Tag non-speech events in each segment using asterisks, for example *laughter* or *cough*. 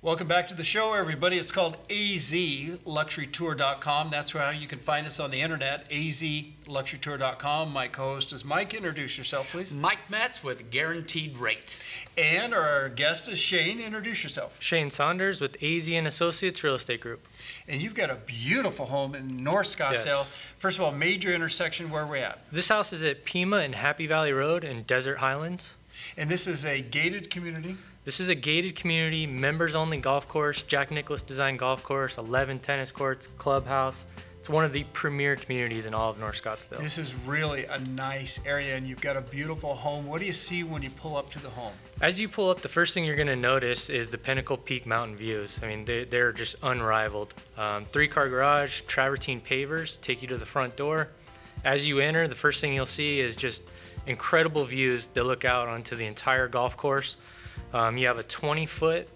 Welcome back to the show, everybody. It's called azluxurytour.com. That's how you can find us on the internet, azluxurytour.com. My co-host is Mike. Introduce yourself, please. Mike Metz with Guaranteed Rate. And our guest is Shane. Introduce yourself. Shane Saunders with AZ and Associates Real Estate Group. And you've got a beautiful home in North Scottsdale. Yes. First of all, major intersection. Where are we at? This house is at Pima and Happy Valley Road in Desert Highlands. And this is a gated community. This is a gated community, members only golf course, Jack Nicklaus designed golf course, 11 tennis courts, clubhouse. It's one of the premier communities in all of North Scottsdale. This is really a nice area, and you've got a beautiful home. What do you see when you pull up to the home? As you pull up, the first thing you're going to notice is the Pinnacle Peak mountain views. I mean, they, they're just unrivaled. Um, three car garage, travertine pavers take you to the front door. As you enter, the first thing you'll see is just incredible views that look out onto the entire golf course. Um, you have a 20 foot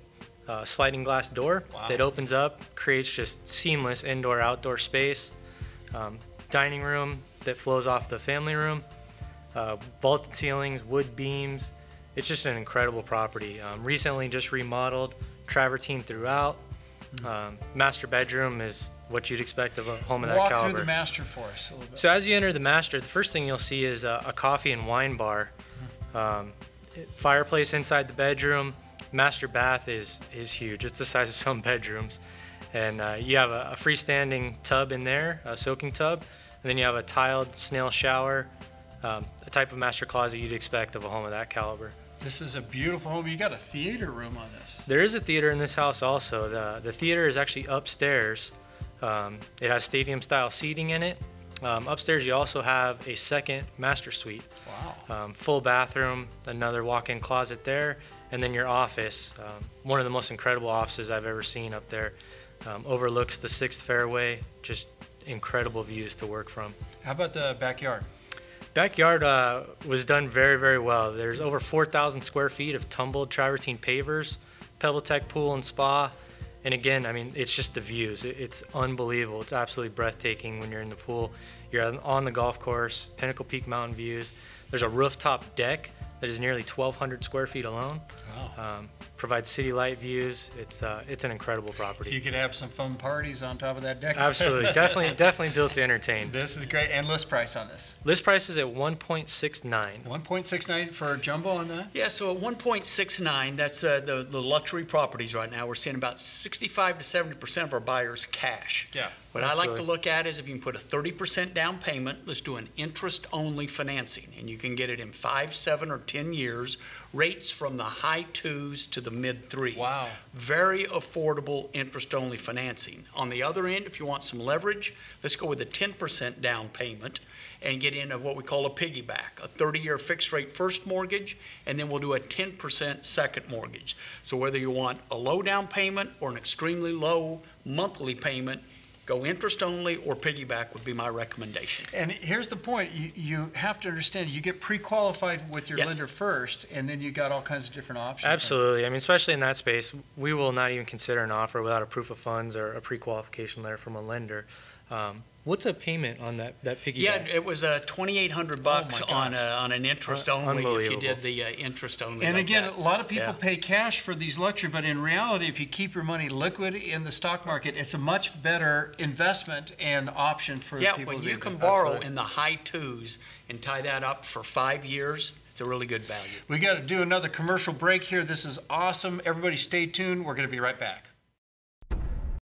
uh, sliding glass door Wow. that opens up, creates just seamless indoor outdoor space. Um, dining room that flows off the family room, uh, vaulted ceilings, wood beams. It's just an incredible property. Um, recently just remodeled, travertine throughout. Um, master bedroom is what you'd expect of a home of that caliber. Walk through the master for us a little bit. So as you enter the master, the first thing you'll see is a, a coffee and wine bar, um, fireplace inside the bedroom. Master bath is is huge. It's the size of some bedrooms, and uh, you have a, a freestanding tub in there, a soaking tub, and then you have a tiled snail shower, um, a type of master closet you'd expect of a home of that caliber. This is a beautiful home. You got a theater room on this. There is a theater in this house also. The, the theater is actually upstairs. Um, it has stadium style seating in it. Um, upstairs, you also have a second master suite, Wow. Um, full bathroom, another walk in closet there, and then your office. Um, one of the most incredible offices I've ever seen up there. Um, overlooks the sixth fairway, just incredible views to work from. How about the backyard? Backyard uh, was done very, very well. There's over 4,000 square feet of tumbled travertine pavers, PebbleTec pool and spa. And again, I mean, it's just the views. It's unbelievable. It's absolutely breathtaking when you're in the pool. You're on- the golf course, Pinnacle Peak mountain views. There's a rooftop deck that is nearly 1,200 square feet alone. Wow. Um, provides city light views. It's uh, it's an incredible property. You could have some fun parties on top of that deck. Absolutely, *laughs* definitely, definitely built to entertain. This is great. And list price on this? List price is at 1.69. 1.69 for a jumbo on that? Yeah, so at 1.69, that's uh, the, the luxury properties right now. We're seeing about 65 to 70% of our buyers cash. Yeah. What I like to look at is if you can put a 30% down payment, let's do an interest-only financing. And you can get it in five, seven, or 10 years, rates from the high twos to the mid threes. Wow. Very affordable interest-only financing. On the other end, if you want some leverage, let's go with a 10% down payment and get into what we call a piggyback, a 30-year fixed-rate first mortgage, and then we'll do a 10% second mortgage. So whether you want a low down payment or an extremely low monthly payment, go interest-only or piggyback would be my recommendation. And here's the point, you, you have to understand, you get pre-qualified with your Yes. lender first, and then you got all kinds of different options. Absolutely. I mean, especially in that space, we will not even consider an offer without a proof of funds or a pre-qualification letter from a lender. Um, what's a payment on that that piggyback? Yeah, it was uh, 2,800 bucks Oh on, gosh. uh, on an interest-only if you did the uh, interest-only And like again, that. a lot of people Yeah. pay cash for these luxury, but in reality, if you keep your money liquid in the stock market, it's a much better investment and option for Yeah, people. when you do. can borrow Absolutely. in the high twos and tie that up for five years, it's a really good value. We got to do another commercial break here. This is awesome. Everybody stay tuned. We're going to be right back.